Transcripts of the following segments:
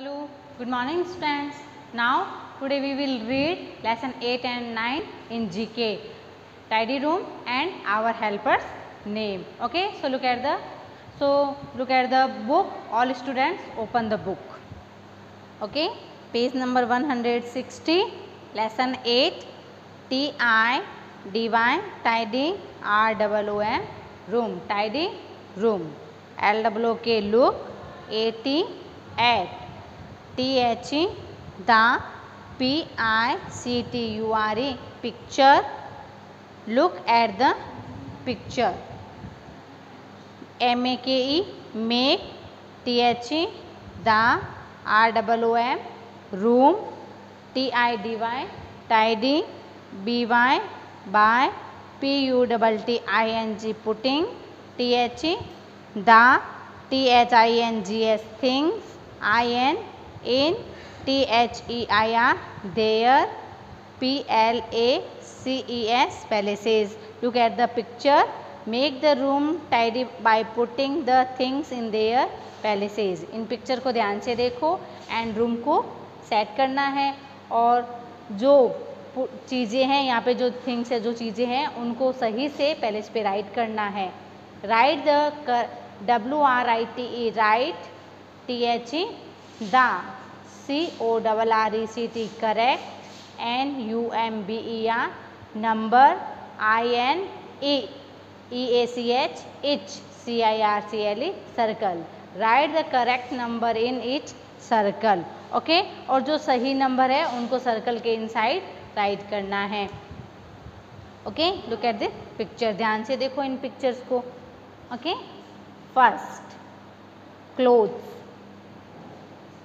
Hello, good morning students. Now today we will read lesson 8 and 9 in GK. Tidy room and our helper's name. Okay, so look at the so look at the book. All students open the book. Okay, page number 160, lesson 8, T I D Y tidy R W O M room. Tidy room. L W O K look. A T at THE, the, PICTURE, picture. Look at the picture. MAKE, make. THE, the. ROOM, room. TIDY, tidy. BY, by. PUTTING, putting. THE, the. THINGS, things. IN, in T H E I R there P L A C E S places look at the picture make the room tidy by putting the things in their places in picture को ध्यान से देखो and room को set करना है और जो चीज़ें हैं यहाँ पे जो थिंग्स है जो चीज़ें हैं उनको सही से पैलेस पे राइट करना है write the W R I T E write T H E the C O double R E C T correct N U M B E R number I N E E A C H each C I R C L E circle write the correct number in each circle okay और जो सही number है उनको circle के इन side write करना है okay look at this picture ध्यान से देखो इन पिक्चर्स को ओके फर्स्ट क्लोथ्स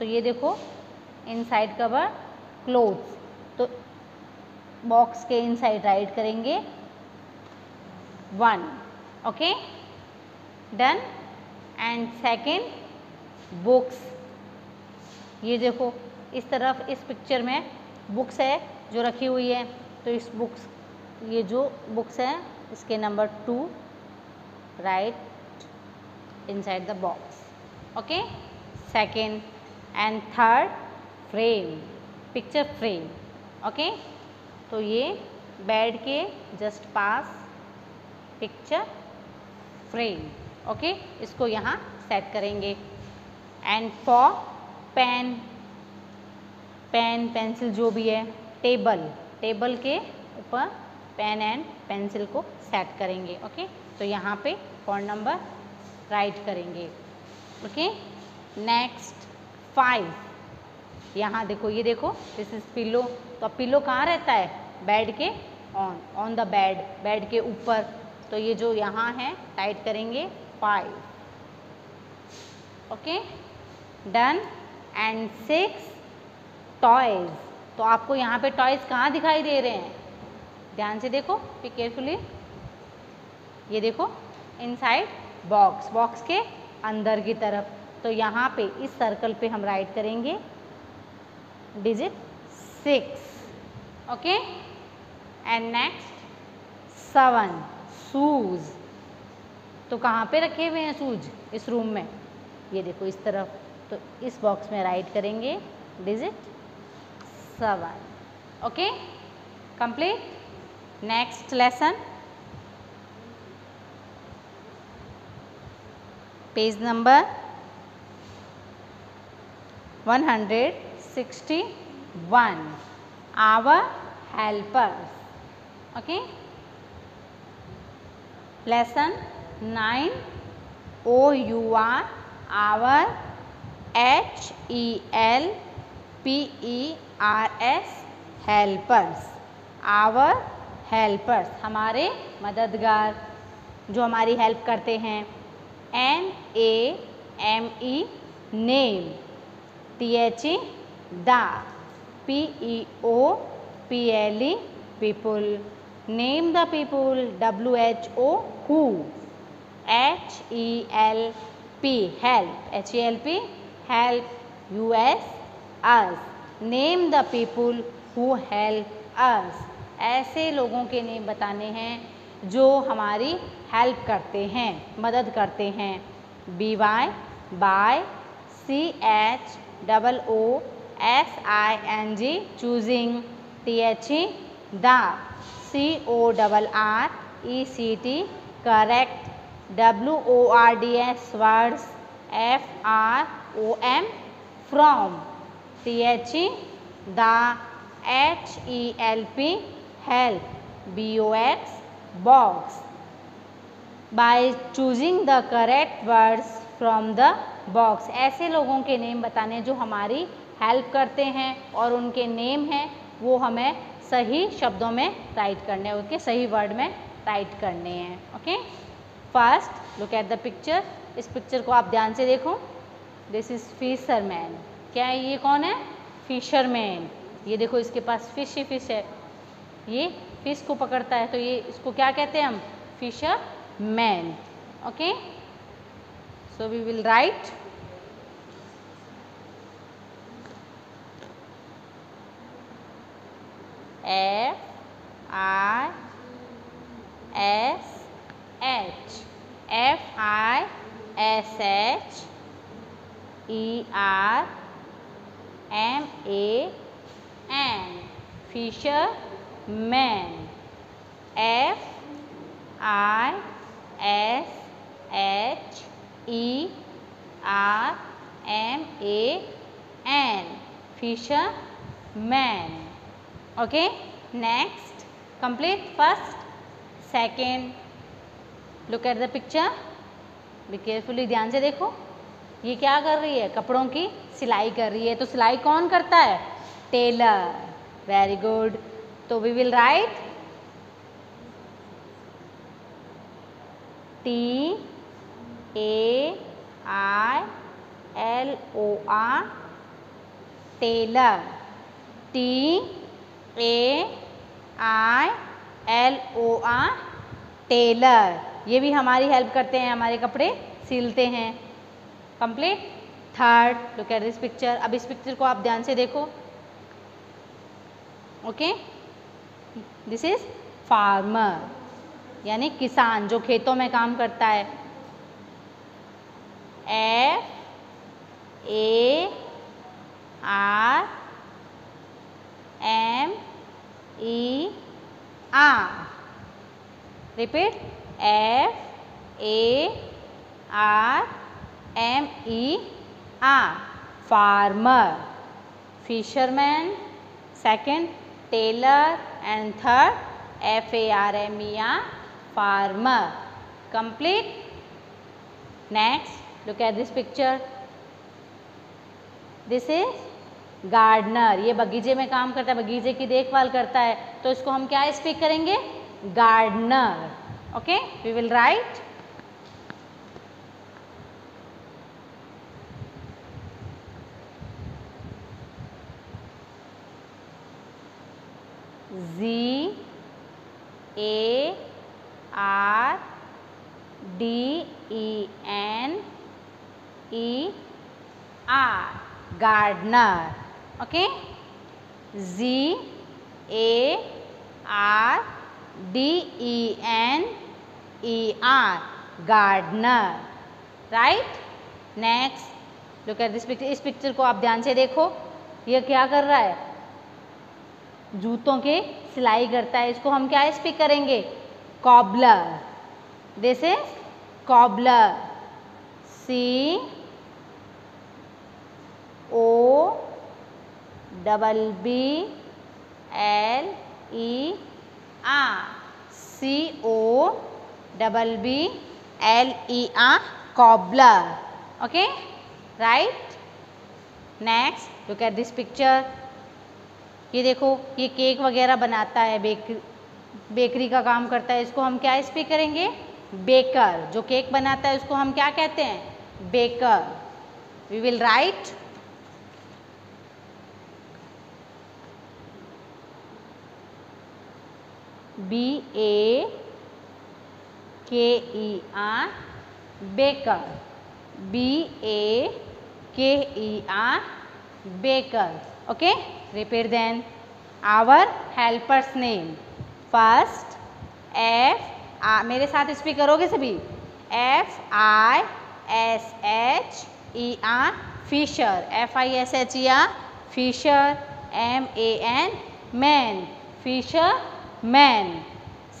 तो ये देखो इनसाइड कवर क्लोथ तो बॉक्स के इनसाइड राइट करेंगे one okay done and second books ये देखो इस तरफ इस पिक्चर में बुक्स है जो रखी हुई है तो इस बुक्स ये जो बुक्स हैं इसके number two write inside the box okay second and third frame picture frame okay तो ये बेड के जस्ट पास पिक्चर फ्रेम ओके इसको यहाँ सेट करेंगे and four pen pen pencil जो भी है टेबल टेबल के ऊपर पेन एंड पेंसिल को सेट करेंगे ओके तो यहाँ पे फॉर नंबर राइट करेंगे ओके नेक्स्ट फाइव यहाँ देखो ये देखो दिस इज पिलो तो अब पिलो कहाँ रहता है बेड के on on the bed bed के ऊपर तो ये जो यहाँ है टाइट करेंगे five okay done and six toys तो आपको यहाँ पे टॉयज कहाँ दिखाई दे रहे हैं ध्यान से देखो फिर केयरफुली ये देखो इनसाइड बॉक्स बॉक्स के अंदर की तरफ तो यहाँ पे इस सर्कल पे हम राइट करेंगे digit six okay and next seven shoes तो कहाँ पे रखे हुए हैं शूज इस रूम में ये देखो इस तरफ तो इस बॉक्स में राइट करेंगे digit seven okay complete next lesson page number 161 our helpers okay lesson 9 o u r our h e l p e r s helpers our helpers हमारे मददगार जो हमारी हेल्प करते हैं n a m e name T H E the P O P L E people name the people W H O who H E L P help H E L P help U S us name the people who help us ऐसे लोगों के name बताने हैं जो हमारी help करते हैं मदद करते हैं B Y by C H Oosing, choosing. The, correct. Words, words. From, the, help. Box. By choosing the correct words, from the box ऐसे लोगों के नेम बताने जो हमारी हेल्प करते हैं और उनके नेम हैं वो हमें सही शब्दों में राइट करने हैं उनके सही वर्ड में राइट करने हैं okay first look at the picture इस पिक्चर को आप ध्यान से देखो दिस इज़ फिशरमैन क्या है ये कौन है फिशरमैन ये देखो इसके पास फिश ही फिश है ये फिश को पकड़ता है तो ये इसको क्या कहते हैं हम fisherman okay So, we will write F I S H F I S H E R M A N man F I S H E R M A N fisherman okay next complete first second look at the picture be carefully ध्यान से देखो ये क्या कर रही है कपड़ों की सिलाई कर रही है तो सिलाई कौन करता है टेलर वेरी गुड तो we will write T A I L O R tailor T A I L O R tailor ये भी हमारी हेल्प करते हैं हमारे कपड़े सिलते हैं complete third look at this picture अब इस पिक्चर को आप ध्यान से देखो ओके दिस इज़ फार्मर यानी किसान जो खेतों में काम करता है F A R M E R. Repeat, F A R M E R. Farmer, fisherman, second tailor, and third F A R M E R, farmer. Complete. Next. Look at this picture this is gardener ये बगीचे में काम करता है बगीचे की देखभाल करता है तो इसको हम क्या स्पीक करेंगे gardener okay we will write Z A R D E N E R gardener okay Z A R D E N E R gardener right next look at this picture इस picture को आप ध्यान से देखो ये क्या कर रहा है जूतों के सिलाई करता है इसको हम क्या स्पीक करेंगे cobbler this is cobbler C double B L E R C O double B L E R cobbler okay write next you cat this picture ये देखो ये केक वगैरह बनाता है बेकरी बेकरी का काम करता है इसको हम क्या स्पीक करेंगे बेकर जो केक बनाता है उसको हम क्या कहते हैं baker we will write B A K E R baker B A K E R baker okay repeat then our helpers name first F आ, मेरे साथ स्पीक करोगे सभी F I S H E R fisher F I S H E R fisher M A N man fisherman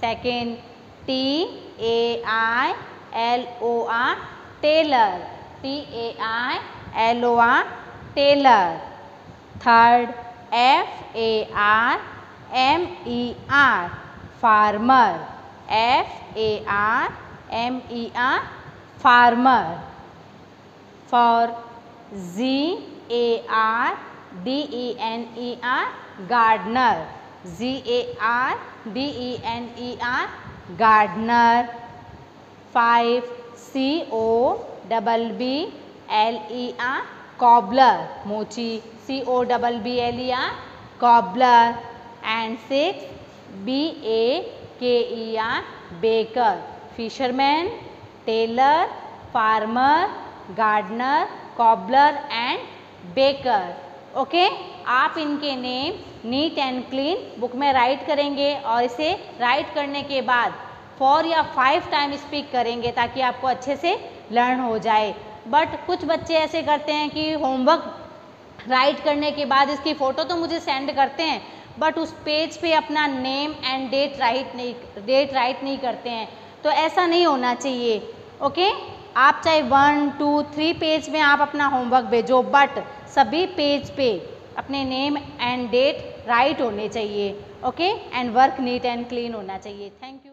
second T A I L O R tailor T A I L O R tailor third F A R M E R farmer F A R M E R farmer four G A R D E N E R gardener G A R D E N E R gardener five C O double B L E R cobbler मोची C O double B L E R cobbler and six B A K E R baker fisherman tailor farmer gardener cobbler and baker okay आप इनके name neat and clean book में write करेंगे और इसे right करने के बाद four या फाइव टाइम स्पीक करेंगे ताकि आपको अच्छे से लर्न हो जाए बट कुछ बच्चे ऐसे करते हैं कि होमवर्क राइट करने के बाद इसकी फ़ोटो तो मुझे सेंड करते हैं बट उस पेज पे अपना नेम एंड डेट राइट नहीं डेट राइट नहीं करते हैं तो ऐसा नहीं होना चाहिए ओके आप चाहे वन टू थ्री पेज में आप अपना होमवर्क भेजो बट सभी पेज पे अपने नेम एंड डेट राइट होने चाहिए okay and work neat and clean होना चाहिए थैंक यू